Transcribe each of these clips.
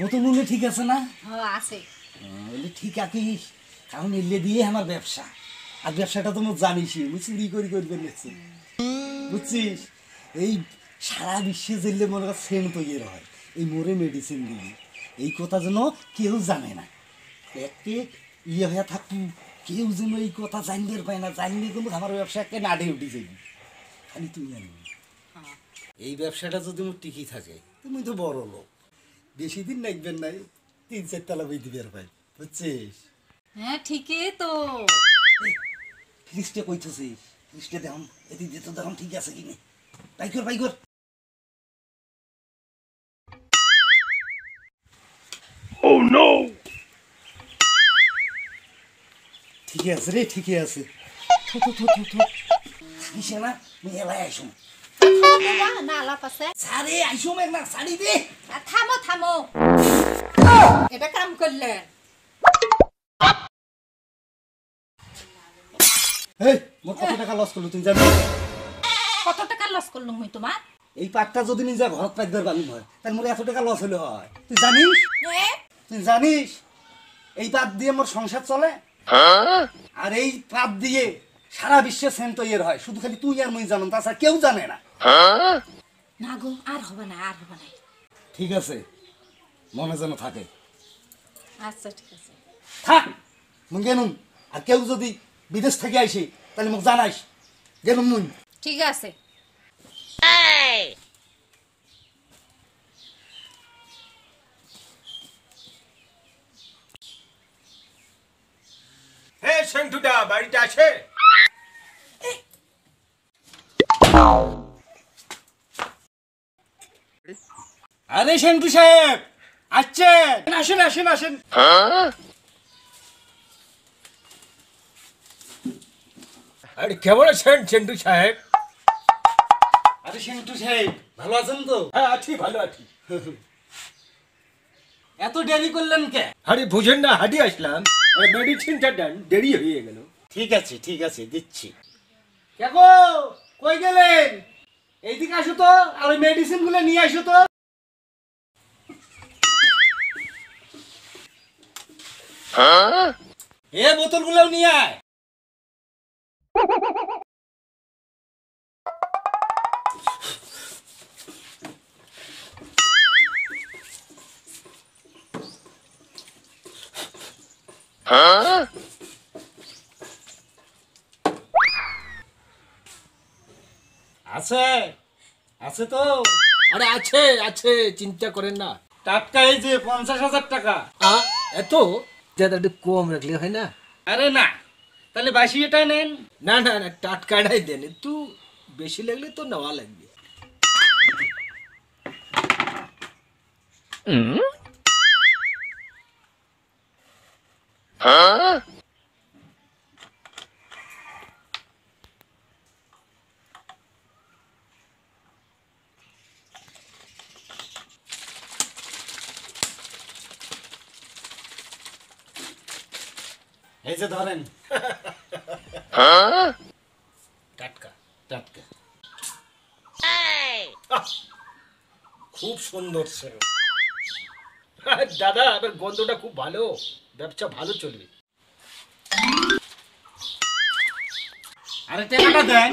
মতন উনি ঠিক আছে না? হ্যাঁ আছে। ঠিক আছিস। কারণ এলে দিয়ে আমার ব্যবসা। আর ব্যবসাটা তো মোর জানিসই আমি চুরি করি করি ফেলেছি বুঝছিস? এই সারা বিশ্বে জেলে মনে কর সেন তৈরি হয়। এই মোরে মেডিসিন দিয়ে। এই কথা যেন কেউ জানে না। একে ইয়ে হয়ে থাকু কেউ যেন এই কথা জানতে পায় না। জানলে কিন্তু আমার ব্যবসাকে নাড়ে উঠে যাবি। খালি তুমি আনবি হ্যাঁ। এই ব্যবসাটা যদি মোর টিকি থাকে তুমি তো বড় লোক। বেশি দিন লাগবেন নাই তিন চার তলা বই দিবে ভাই বুঝছিস? হ্যাঁ ঠিকই তো। লিস্টে কইতেছিস লিস্টে দেখুন এদিক দিয়ে তো দেখুন ঠিক আছে কিনে। বাইকর বাইকর। ঠিকই আছে রে ঠিকই আছে। থু, থু, থু, থু, থু। না মুই এলাই সারে সারি দে থামো থামো এটা কাম এই মোর কত টাকা লস করল তুই জানি কত টাকা লস করলাম মুই তোমার এই পাটটা যদি নিজে হয় তাহলে মোর এত টাকা লস হলে হয়। তুই জানিস? এ? তুই জানিস? এই পাত দিয়ে মোর সংসার চলে? আর এই পাত দিয়ে সারা বিশ্বে সেন্ট তৈরি হয়। শুধু খালি তুই আর মুই জানো তাছাড়া কেউ জানে না। না গো আর হবে না আর হবে না। ঠিক আছে মনে যেন থাকে। আচ্ছা ঠিক আছে। থাক গেনুম আর কেউ যদি বিদেশ থেকে আইসি তাহলে মোক জানাইস। গেনুম মুই ঠিক আছে। হে সেন্টুদা বাড়িতে আছে? আরে সেন্টু সাহেব আসছেন আসেন আসেন আসেন। আরে কেমন আছেন সেন্টু সাহেব? আরে সেন্টু সাহেব, ভালো আছেন তো? হ্যাঁ আছি, ভালো আছি। এত দেরি করলেন কে? আরে বুঝেন না, হাঁটি আসলাম। মেডিসিনটা দেন, দেরি হয়ে গেল। ঠিক আছে ঠিক আছে, দিচ্ছি। দেখো, কই গেলেন? এইদিকে আসো তো, আর মেডিসিনগুলো নিয়ে আসো তো। এ বোতলগুলো নিয়ে আয়। আছে আছে তো। আরে আছে আছে চিন্তা করেন না। টাটকা এই যে পঞ্চাশ হাজার টাকা। এত? দাদা একটু কম রাখলে হয় না? আরে না তাহলে বাসি এটা নেন। না না না টাটকাটাই দেন একটু বেশি লাগলে তো নেওয়া লাগবে। এই যে ধরেন। টাটকা টাটকা। খুব সুন্দর স্যার দাদা এবার গন্ধটা খুব ভালো। ব্যবসা ভালো চলবে। আরে টাকাটা দেন।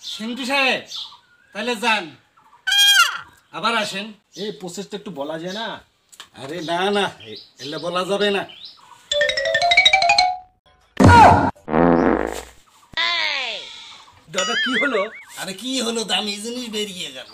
সিন্টু সাহেব তাহলে যান। আবার আসেন। এই প্রসেসটা একটু বলা যায় না? আরে না না এলে বলা যাবে না। দাদা কি হলো? আরে কি হলো? দামি জিনিস বেরিয়ে গেল।